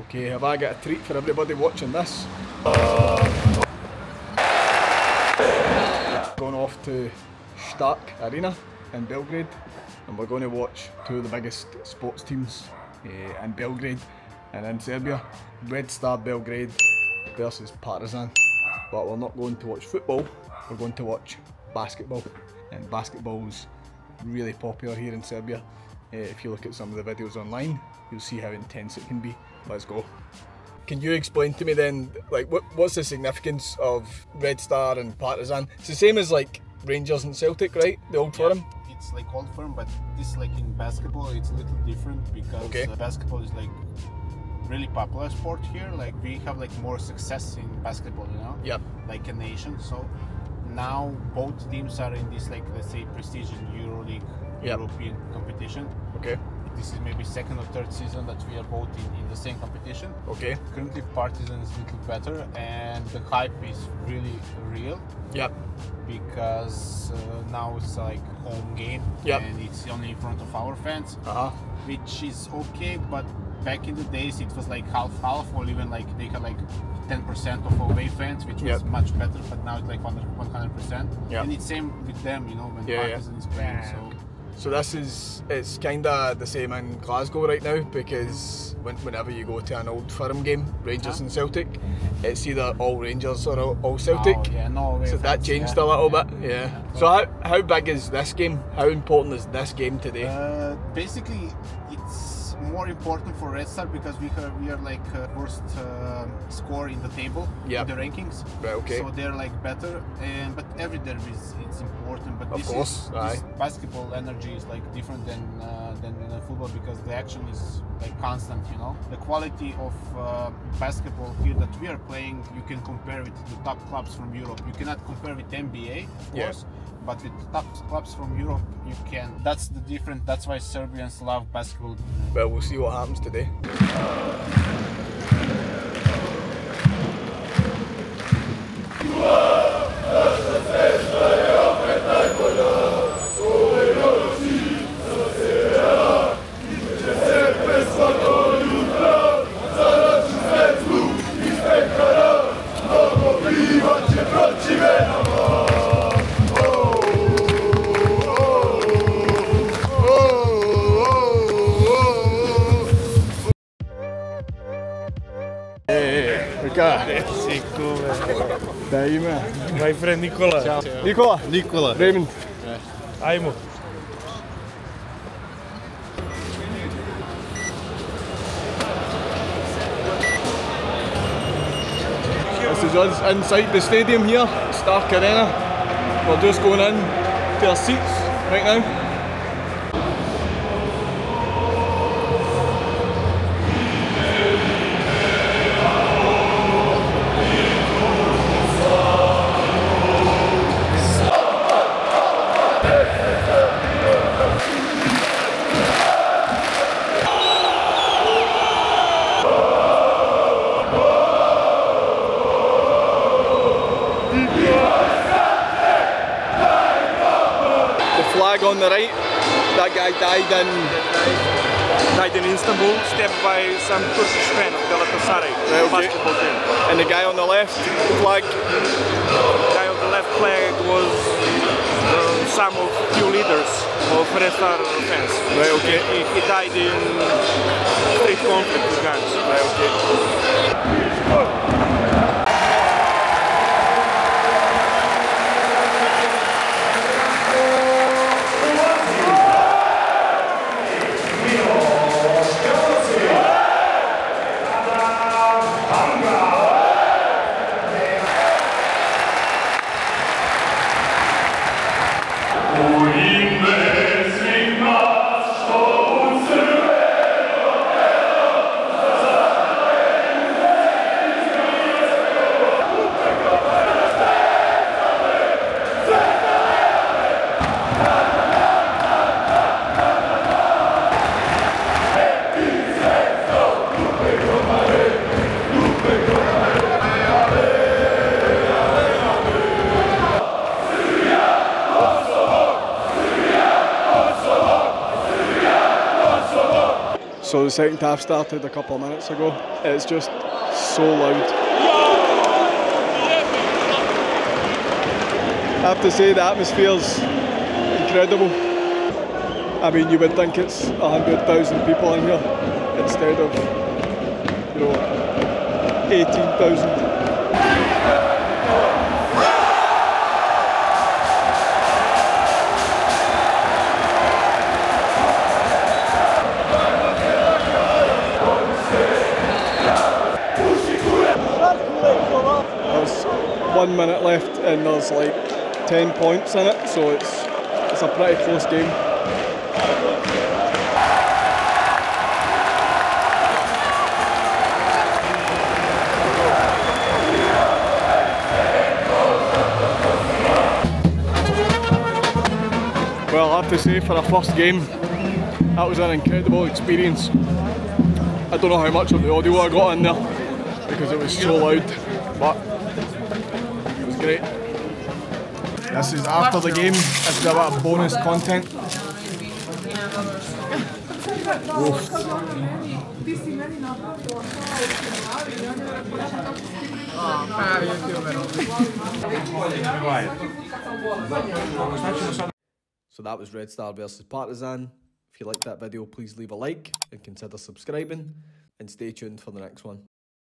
Okay, have I got a treat for everybody watching this? Going off to Stark Arena in Belgrade and we're going to watch two of the biggest sports teams uh, in Belgrade and in Serbia. Red Star Belgrade versus Partizan. But we're not going to watch football, we're going to watch basketball. And basketball's really popular here in Serbia. Uh, if you look at some of the videos online, you'll see how intense it can be. Let's go. Can you explain to me then, like, what, what's the significance of Red Star and Partizan? It's the same as like Rangers and Celtic, right? The old Yeah, firm. It's like old firm, but this like in basketball, it's a little different because Okay. uh, basketball is like really popular sport here. Like we have like more success in basketball, you know, Yep. like a nation. So now both teams are in this like let's say prestigious EuroLeague Yep. European competition. Okay. This is maybe second or third season that we are both in, in the same competition. Okay. Currently, Partizan is a little better, and the hype is really real Yep. because uh, now it's like home game Yep. and it's only in front of our fans, Uh huh. which is okay. But back in the days, it was like half half, or even like they had like 10% of away fans, which was Yep. much better. But now it's like 100%. Yep. And it's same with them, you know, when Yeah, yeah. Partizan is playing. So So this is it's kind of the same in Glasgow right now because when, whenever you go to an old firm game, Rangers Huh? and Celtic, it's either all Rangers or all, all Celtic. Oh, yeah, no So that changed yeah, a little yeah, bit, yeah. So how, how big is this game? How important is this game today? Uh, basically, more important for Red Star because we have we are like uh, first uh, score in the table in the rankings. Right, okay. So they're like better, and but every derby is it's important. But Of this course, is, this basketball energy is like different than uh, than in football because the action is like constant. You know, the quality of uh, basketball here that we are playing, you can compare with the top clubs from Europe. You cannot compare with NBA, of Yeah. course but with top clubs from Europe, you can. That's the difference. That's why Serbians love basketball. Well, we'll see what happens today. Come? dai me. My friend Nikola. Nicola, Nikola. Raymond. Ajmo. This is us inside the stadium here, Stark Arena. We're just going in to our seats right now. On the right, that guy died in Died in Istanbul, stabbed by some Turkish fan of Galatasaray Right, okay. basketball team. and the guy on the left flag. The Guy on the left flag was uh, some of few leaders of Red Star fans. Right, okay. He, he died in street conflict with guns. Right, okay. So the second half started a couple of minutes ago. It's just so loud. I have to say the atmosphere's incredible. I mean, you would think it's 100,000 people in here instead of, you know, 18,000. One minute left and there's like 10 points in it, so it's it's a pretty close game. Well, I have to say, for a first game, that was an incredible experience. I don't know how much of the audio I got in there because it was so loud, but great. This is after the game. This is a bit of bonus content. So that was Red Star versus Partizan. If you liked that video, please leave a like and consider subscribing and stay tuned for the next one.